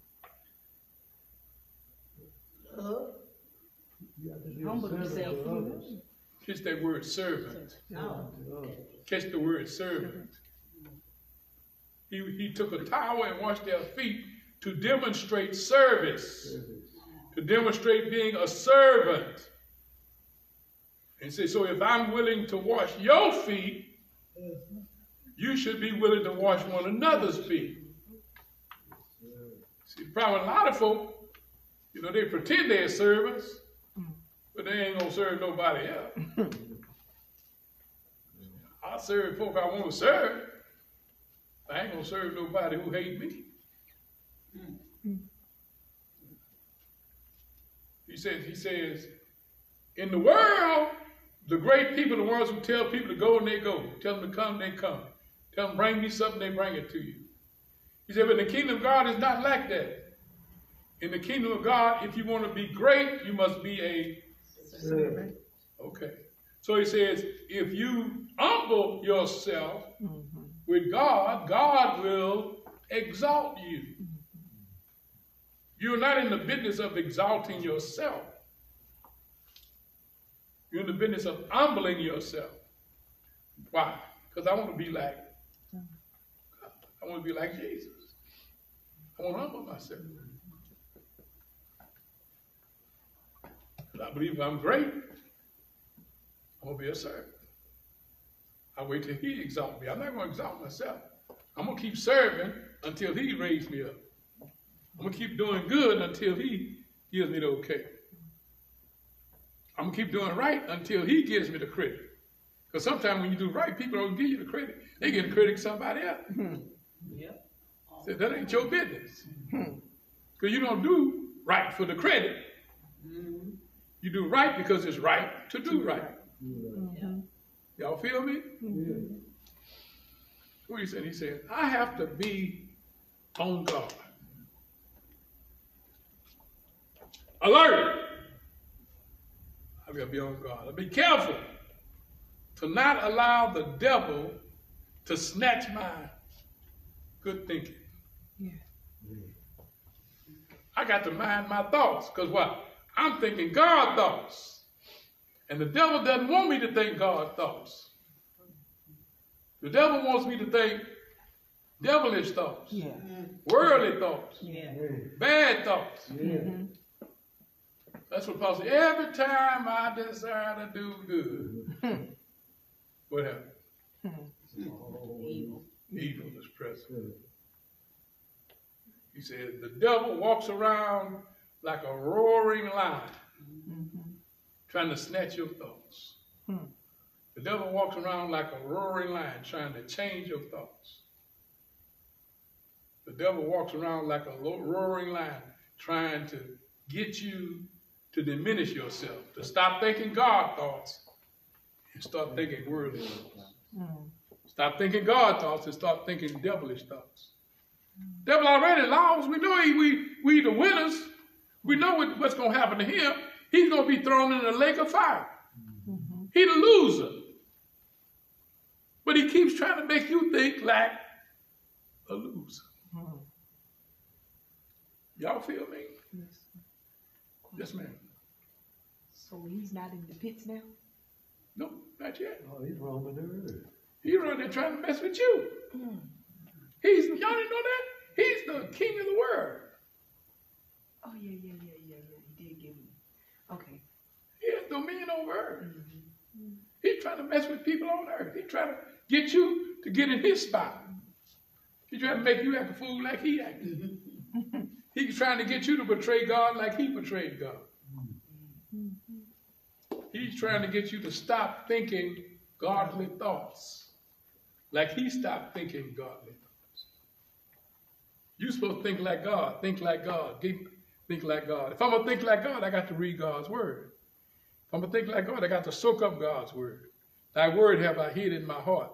Love, You have to be Humble yourself. Catch that word servant. no. Oh. Catch the word servant. He, he took a towel and washed their feet to demonstrate service, Service. to demonstrate being a servant. And say, so if I'm willing to wash your feet, uh-huh. you should be willing to wash one another's feet. See, probably a lot of folk, you know, they pretend they're servants, but they ain't gonna serve nobody else. <laughs> I serve folk I want to serve. I ain't gonna serve nobody who hate me. He says, he says, in the world, the great people, the ones who tell people to go and they go. Tell them to come, they come. Tell them bring me something, they bring it to you. He said, but the kingdom of God is not like that. In the kingdom of God, if you want to be great, you must be a Servant. Okay. So he says, if you humble yourself mm-hmm. with God, God will exalt you. Mm-hmm. You're not in the business of exalting yourself. You're in the business of humbling yourself. Why? Because I want to be like, mm-hmm. I want to be like Jesus. I want to humble myself. I believe I'm great. I'm gonna be a servant. I wait till he exalt me. I'm not gonna exalt myself. I'm gonna keep serving until he raises me up. I'm gonna keep doing good until he gives me the okay. I'm gonna keep doing right until he gives me the credit. Because sometimes when you do right, people don't give you the credit. They give the credit to somebody else. Hmm. Say, that ain't your business. Hmm. Because you don't do right for the credit. Mm-hmm. You do right because it's right to do mm-hmm. right. Y'all feel me? What he said? He said, I have to be on guard. Alert! I've got to be on guard. I'll Be careful to not allow the devil to snatch my good thinking. Yeah. I got to mind my thoughts because what? I'm thinking God thoughts. And the devil doesn't want me to think God thoughts. The devil wants me to think devilish thoughts, Yeah. worldly thoughts, Yeah. Bad thoughts. Yeah. Mm-hmm. That's what Paul said. Every time I desire to do good, hmm. what happens? Hmm. Evil. Evil is present. He said, the devil walks around like a roaring lion, trying to snatch your thoughts. Hmm. The devil walks around like a roaring lion, trying to change your thoughts. The devil walks around like a roaring lion, trying to get you to diminish yourself, to stop thinking God thoughts and start thinking worldly thoughts. Hmm. Stop thinking God thoughts and start thinking devilish thoughts. Devil already lost. We know he, we we the winners. We know what, what's going to happen to him. He's going to be thrown in the lake of fire. Mm-hmm. He the loser. But he keeps trying to make you think like a loser. Mm-hmm. Y'all feel me? Yes, ma'am. So he's not in the pits now? No, not yet. Oh, he's roaming the earth. He around there trying to mess with you. Mm. He's y'all didn't know that? He's the king of the world. Oh, yeah, yeah, yeah, yeah, yeah. He did give me. Okay. He has dominion over earth. Mm-hmm. He's trying to mess with people on earth. He's trying to get you to get in his spot. He's trying to make you act a fool like he acted. <laughs> He's trying to get you to betray God like he betrayed God. Mm-hmm. He's trying to get you to stop thinking godly thoughts like he stopped thinking godly. You're supposed to think like God, think like God, think, like God. If I'm going to think like God, I got to read God's word. If I'm going to think like God, I got to soak up God's word. Thy word have I hid in my heart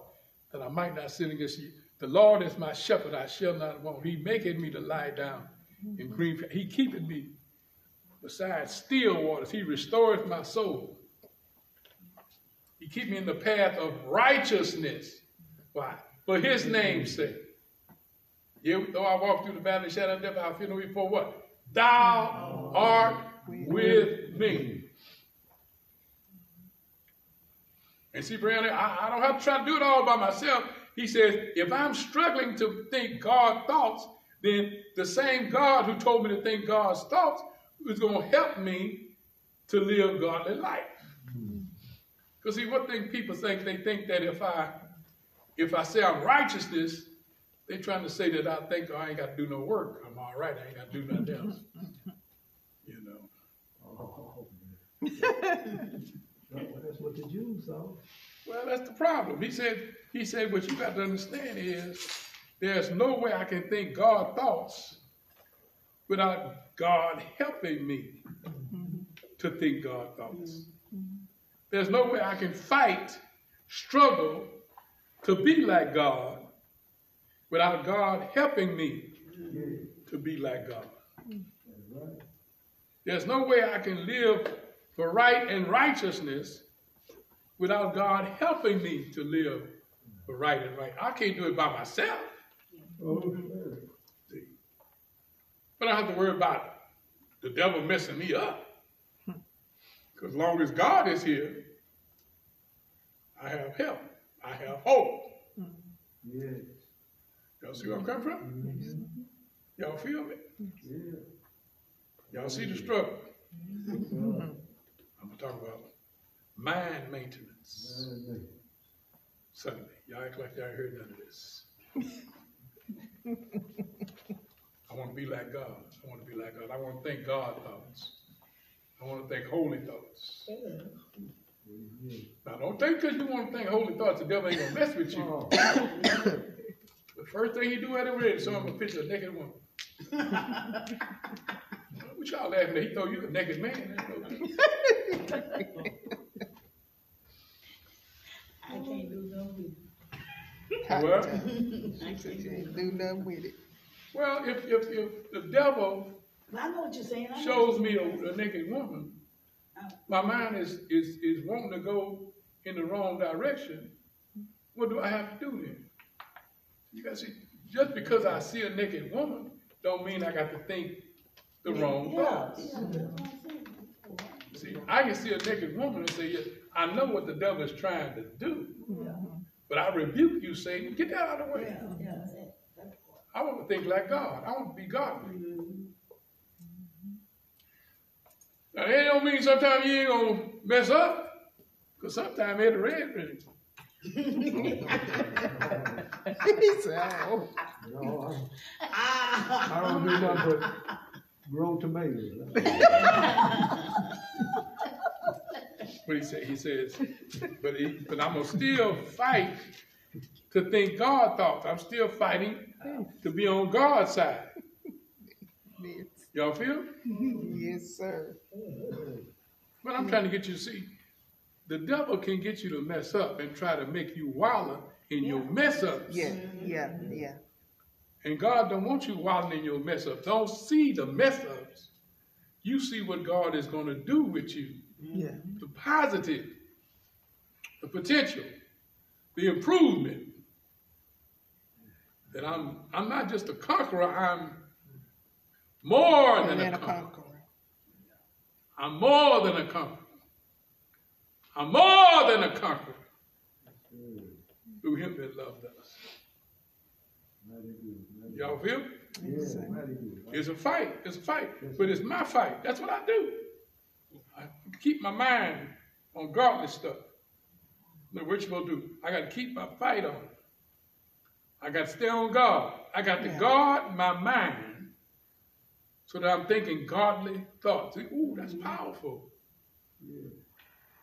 that I might not sin against you. The Lord is my shepherd, I shall not want. He maketh me to lie down in green. He keepeth me beside still waters. He restoreth my soul. He keep me in the path of righteousness. Why? For his name's sake. Yea, though I walk through the valley of the shadow of death, I fear no evil for what? Thou art with me. And see, Brianna, I, I don't have to try to do it all by myself. He says, if I'm struggling to think God thoughts, then the same God who told me to think God's thoughts is going to help me to live godly life. Because see, one thing people think, they think that if I if I say I'm righteousness, they're trying to say that I think oh, I ain't got to do no work. I'm all right. I ain't got to do nothing else. <laughs> You know. Oh, man. well, that's what the Jews saw. Well, that's the problem. He said, he said, what you got to understand is there's no way I can think God thoughts without God helping me to think God thoughts. There's no way I can fight, struggle to be like God without God helping me to be like God. There's no way I can live for right and righteousness without God helping me to live for right and right. I can't do it by myself. But I have to worry about the devil messing me up. Because as long as God is here, I have help. I have hope. Yes. Y'all see where I'm coming from? Y'all feel me? Y'all see the struggle? I'm gonna talk about mind maintenance Sunday. Y'all act like y'all heard none of this. I want to be like God. I want to be like God. I want to think God thoughts. I want to think holy thoughts. Now, don't think because you want to think holy thoughts, the devil ain't gonna mess with you. <coughs> <coughs> Oh, The first thing he do at it is show him a picture of a naked woman. <laughs> what y'all laughing at? He thought you a naked man. <laughs> I can't do no with it. well, I can't do nothing with it. well, if, if, if the devil I know what you're saying. I shows me a, saying. a naked woman, oh. my mind is, is, is wanting to go in the wrong direction. What do I have to do then? You gotta see, just because I see a naked woman, don't mean I got to think the wrong Yeah, thoughts. yeah, that's what I'm saying. See, I can see a naked woman and say, yes, I know what the devil is trying to do. But I rebuke you, Satan, get that out of the way. Yeah, yeah, that, that part. I want to think like God. I want to be godly. Now, that don't mean sometimes you ain't going to mess up. Because sometimes the red ring. He said, oh. no, I'm- Ah. I don't do nothing but grow tomatoes. What he say? He says, but he, but I'm gonna still fight to think God thoughts. I'm still fighting to be on God's side. Y'all feel? Yes, sir. But I'm trying to get you to see, the devil can get you to mess up and try to make you wallow in your mess ups. Yeah, yeah, yeah. And God don't want you wallowing in your mess ups. Don't see the mess ups. You see what God is going to do with you. Yeah. The positive, the potential, the improvement. That I'm I'm not just a conqueror, I'm more than And a then a conqueror. conqueror. I'm more than a conqueror. I'm more than a conqueror through him that loved us. Mighty good, mighty Y'all feel? Yeah. It's a fight. It's a fight. But it's my fight. That's what I do. I keep my mind on godly stuff. Look what you supposed to do. I got to keep my fight on. I got to stay on God. I got to Yeah. guard my mind so that I'm thinking godly thoughts. Ooh, that's powerful. Yeah.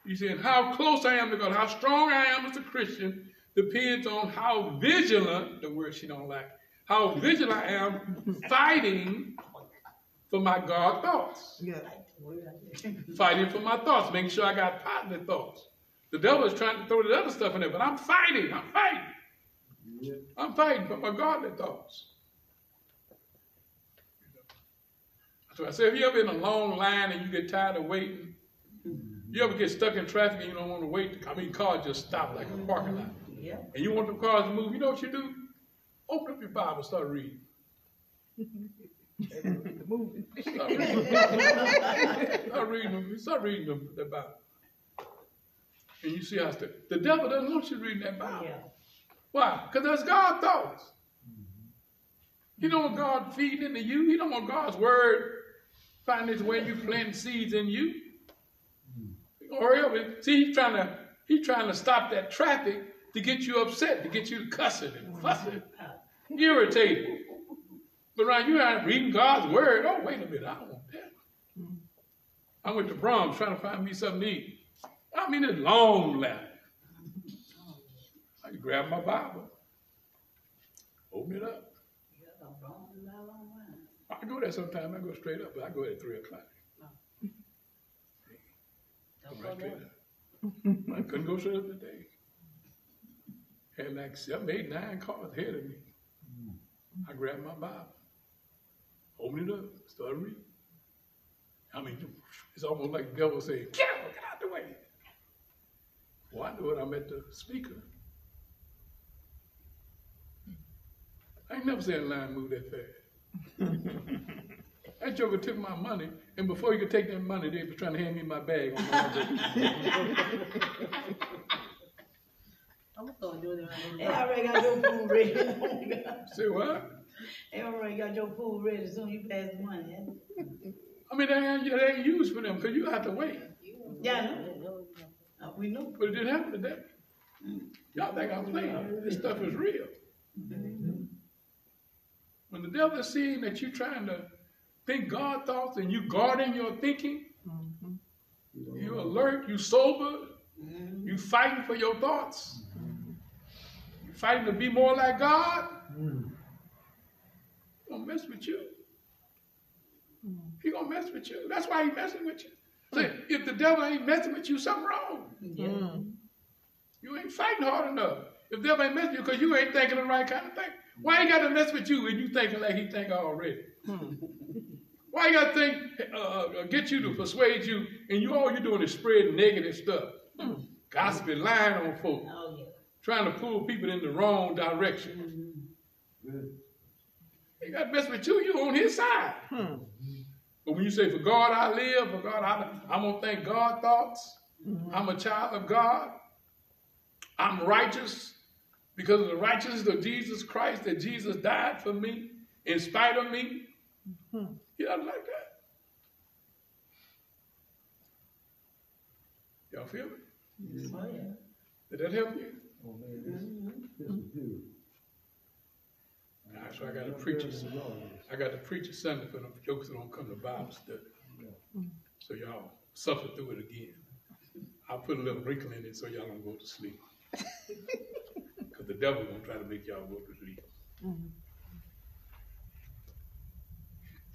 You said, how close I am to God, how strong I am as a Christian depends on how vigilant, the word she don't like, how vigilant I am fighting for my God thoughts. Yeah. Fighting for my thoughts, making sure I got positive thoughts. The devil is trying to throw the other stuff in there, but I'm fighting, I'm fighting. Yeah. I'm fighting for my godly thoughts. So I say, if you ever in a long line and you get tired of waiting, you ever get stuck in traffic and you don't want to wait? I mean, cars just stop like a parking lot. Yeah. And you want the cars to move, you know what you do? Open up your Bible, start reading. The movie. Start reading. start reading them. Start reading them, the Bible. And you see how it's the, the devil doesn't want you reading that Bible. Yeah. Why? Because that's God's thoughts. He don't want God feeding into you. He don't want God's word finding its way you planting seeds in you. Or else, see, he's trying to he's trying to stop that traffic to get you upset, to get you cussing and fussing, irritated. But right, you aren't reading God's word. Oh, wait a minute, I don't want that. I went to Braum's trying to find me something to eat. I mean, it's long line. I grab my Bible, open it up. I go there sometime. I go straight up, but I go at three o'clock. Go right there. I couldn't go straight up today. Had like seven, eight, nine cars ahead of me. Hmm. I grabbed my Bible, opened it up, started reading. I mean, it's almost like the devil saying, "Get out, get out the way." Well, I know it. I'm at the speaker. I ain't never seen a line move that fast. <laughs> That joker took my money, and before he could take that money, they was trying to hand me my bag on my. <laughs> I'm gonna start doing it They right now. already got your food ready. <laughs> Say what? They already got your food ready as soon as you pass the money. eh? I mean, they ain't, they ain't used for them because you have to wait. Yeah, I know. Uh, we know. But it didn't happen today. Y'all think I'm playing? This stuff is real. When the devil is seeing that you're trying to think God thoughts and you guarding your thinking, mm-hmm. you alert, you sober, mm-hmm. you fighting for your thoughts, mm-hmm. you fighting to be more like God, he gonna mess with you. He gonna mess with you. That's why he messing with you. Say, if the devil ain't messing with you, something wrong. Yeah. You ain't fighting hard enough. If the devil ain't messing with you because you ain't thinking the right kind of thing. Why he got to mess with you when you thinking like he think already? Hmm. Why you got to think, uh, uh, get you to persuade you, and you all you're doing is spreading negative stuff, hmm, gossiping, lying on folks, Oh, yeah. trying to pull people in the wrong direction. Mm-hmm. Good. He got to mess with you. You on his side. Hmm. But when you say, "For God I live," for God I, I'm gonna think God thoughts. Mm-hmm. I'm a child of God. I'm righteous because of the righteousness of Jesus Christ that Jesus died for me in spite of me. Hmm. He doesn't like that. Y'all feel it? Oh, yeah. Did that help you? Oh, man, this, this is right, so I got to preach. I got to preach it Sunday for them jokers that don't come to Bible study. So y'all suffer through it again. I'll put a little wrinkle in it so y'all don't go to sleep. Because the devil gonna try to make y'all go to sleep.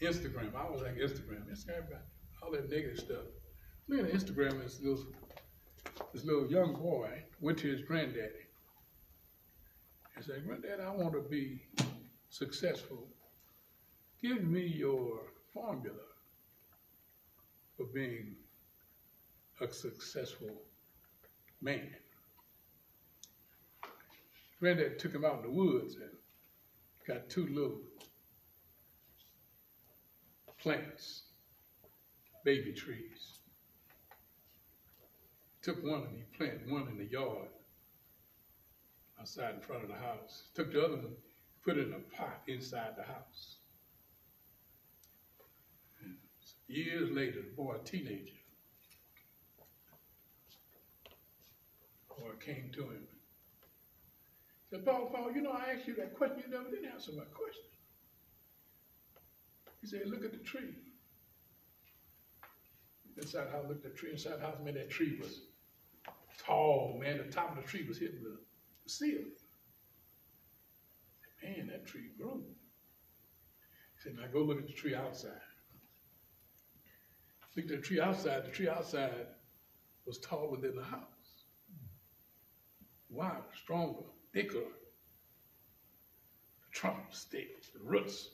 Instagram. I was like Instagram. Instagram got all that negative stuff. Looking at Instagram, this little this little young boy went to his granddaddy and said, Granddad, I want to be successful. Give me your formula for being a successful man. Granddad took him out in the woods and got two little plants, baby trees. Took one and he planted one in the yard outside in front of the house. Took the other one, put it in a pot inside the house. And years later, the boy, a teenager, boy came to him. Said, Paul, Paul, you know, I asked you that question, you never did answer my question. He said, look at the tree. Inside the house, looked at the tree, inside the house, man, that tree was tall, man, the top of the tree was hitting the ceiling. Man, that tree grew. He said, now go look at the tree outside. Look at the tree outside, the tree outside was taller than the house. Wider, stronger, thicker. The trunk was thick, the roots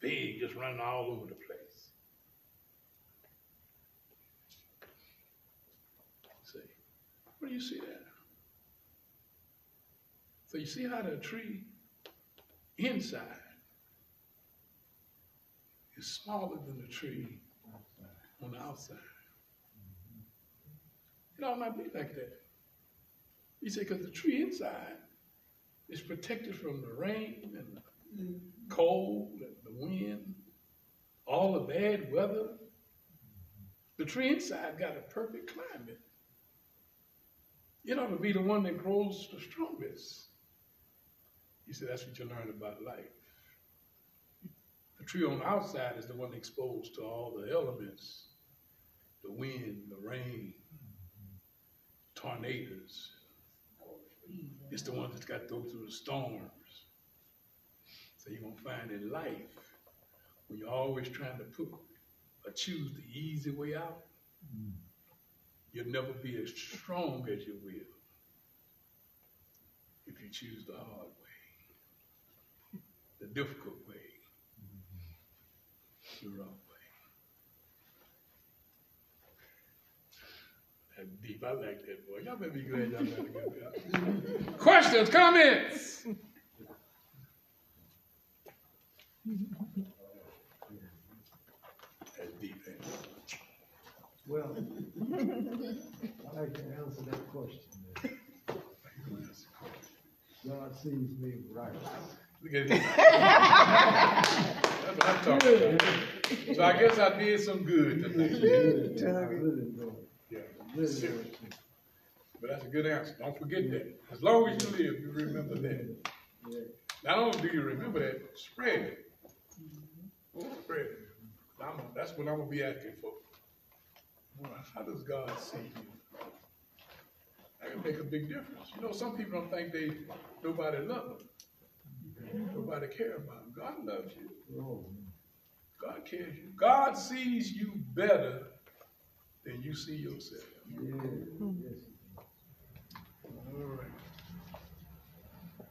big, just running all over the place. See, where do you see that? So you see how the tree inside is smaller than the tree on the outside. It ought not be like that. He said, because the tree inside is protected from the rain and the cold and the wind, all the bad weather. The tree inside got a perfect climate. It ought to be the one that grows the strongest. He said, that's what you learn about life. The tree on the outside is the one exposed to all the elements the wind, the rain, tornadoes. It's the one that's got to go through the storms. So you're going to find in life, when you're always trying to put or choose the easy way out, you'll never be as strong as you will if you choose the hard way, the difficult way, the wrong way. That's deep. I like that boy. Y'all better be glad y'all got. Questions, comments? That's deep, ain't it? Well, I'd like to answer that question. God sees me right. Look at this. That's what I'm talking about. So I guess I did some good tonight. Really, I really do. Yeah. Seriously. But that's a good answer. Don't forget that. As long as you live, you remember that. Yeah. Not only do you remember that, spread it. It. I'm, that's what I'm gonna be asking for. How does God see you? That can make a big difference. You know, some people don't think they, nobody love them. Nobody care about them. God loves you. God cares you. God sees you better than you see yourself. All right.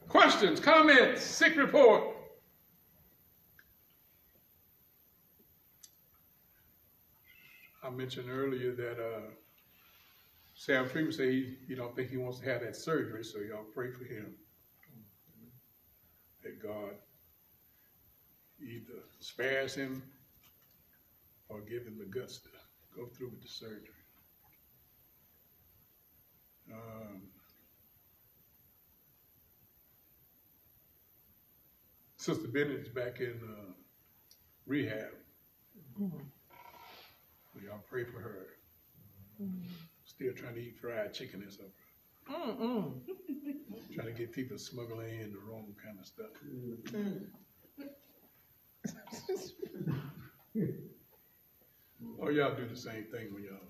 Questions, comments, sick report. Mentioned earlier that uh, Sam Freeman said he, he don't think he wants to have that surgery, so y'all pray for him. That God either spares him or give him the guts to go through with the surgery. Um, Sister Bennett is back in uh, rehab. So y'all pray for her. Still trying to eat fried chicken and stuff. Mm-mm. Trying to get people smuggling in the wrong kind of stuff. Mm-hmm. Oh, y'all do the same thing when y'all.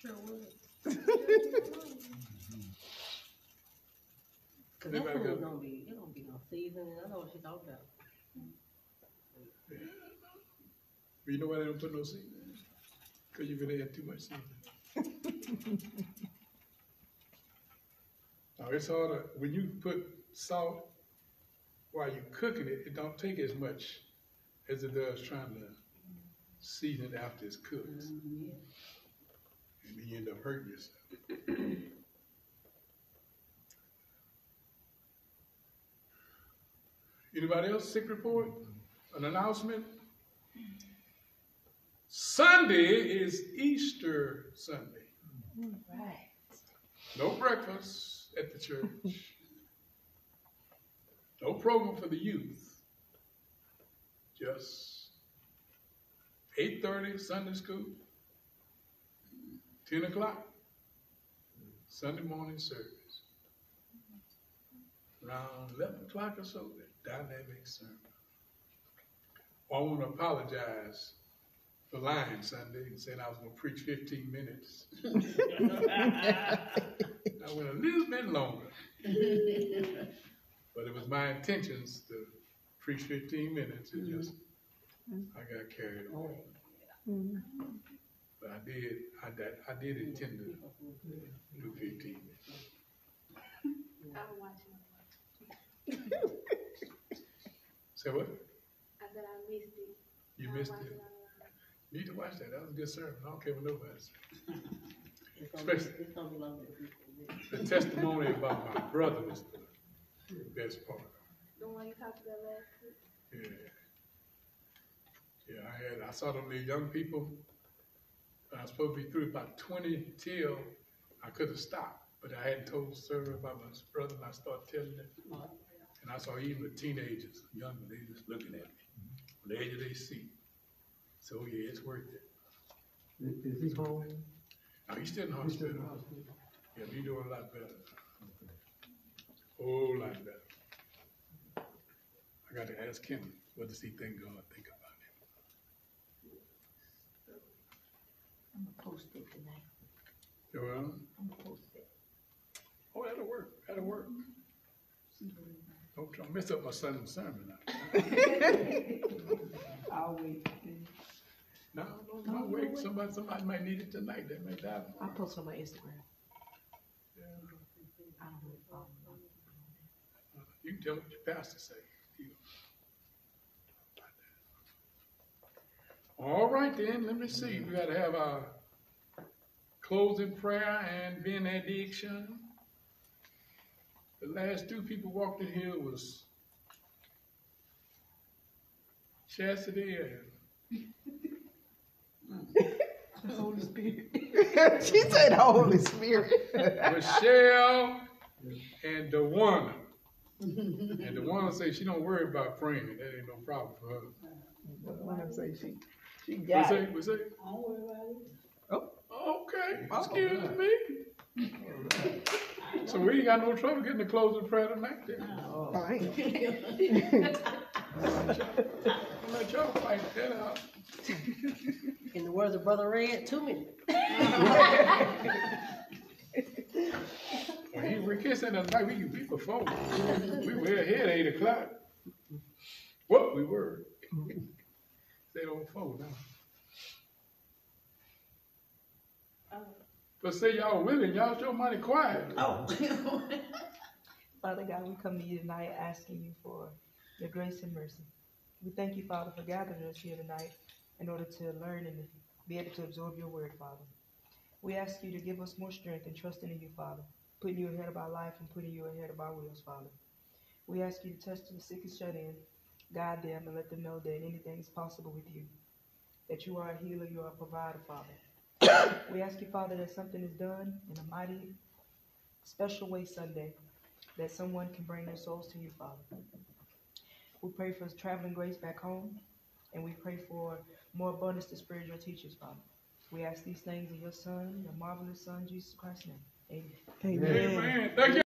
Sure would. <laughs> Cause that Everybody food got- gonna be, it gonna be no seasoning, I know what you're talking about. But you know why they don't put no seasoning? Cause you really had too much seasoning. <laughs> Now, it's hard to, when you put salt while you're cooking it, it don't take as much as it does trying to season it after it's cooked. Mhm, And then you end up hurting yourself. <coughs> Anybody else, sick report, an announcement? Sunday is Easter Sunday. Right. No breakfast at the church. No program for the youth. Just eight thirty Sunday school. Ten o'clock Sunday morning service. Around eleven o'clock or so, the dynamic sermon. I want to apologize for line Sunday and said I was going to preach fifteen minutes. <laughs> I went a little bit longer. But it was my intentions to preach fifteen minutes and just, I got carried away. But I did, I did, I did intend to do fifteen minutes. I'm watching. Say what? I said I missed it. You missed it? Online. You Need to watch that, that was a good sermon, I don't care what nobody says. <laughs> It's gonna be, Especially- it's gonna be longer than fifteen minutes. The testimony about my brother was the best part. The one you talked about last week. Yeah. Yeah, I had, I saw them little young people. I was supposed to be through about twenty till I could have stopped, but I hadn't told the server about my brother and I started telling them. And I saw even the teenagers, young, they just looking at me, mm-hmm. on the edge of their seat. So, yeah, it's worth it. Is, is he home? Now, he's still in the He's still hospital. in the hospital? Yeah, but he's doing a lot better. Oh, Whole lot better. I got to ask him, what does he think God think about it? I'm gonna post it tonight. Well, I'm gonna post it. oh, that'll work, that'll work. Mm-hmm. Don't try to mess up my son's sermon now. <laughs> I'll wait. No, no, no, wait, somebody, somebody might need it tonight, they may die. I'll post on my Instagram. Yeah. I don't really follow them. You can tell what your pastor say. All right then, let me see, we gotta have our closing prayer and benediction. The last two people walked in here was Chastity and The Holy Spirit. <laughs> She said the Holy Spirit. Michelle <laughs> and the Dewana. And the Dewana say she don't worry about praying, that ain't no problem for her. When I say she, she What's got it. that, what's that? I don't worry about it. Oh, Okay, Oh, excuse right. me. <laughs> So we ain't got no trouble getting the closing prayer tonight then. Oh, Fine. I'll let y'all fight that out. In the words of Brother Red, two minutes. When he were kissing us night, we could be before. We were ahead at eight o'clock. What we were. they don't four now. Oh, But say y'all willing, y'all show money quiet. Oh. <laughs> Father God, we come to you tonight asking you for your grace and mercy. We thank you, Father, for gathering us here tonight in order to learn and be able to absorb your word, Father. We ask you to give us more strength and trust in you, Father, putting you ahead of our life and putting you ahead of our wills, Father. We ask you to touch the sick and shut in, guide them, and let them know that anything is possible with you, that you are a healer, you are a provider, Father. <coughs> we ask you, Father, that something is done in a mighty, special way Sunday that someone can bring their souls to you, Father. We pray for traveling grace back home, and we pray for more abundance to spiritual teachers, Father. We ask these things in your Son, your marvelous Son, Jesus Christ's name. Amen. Amen. Amen. Thank you.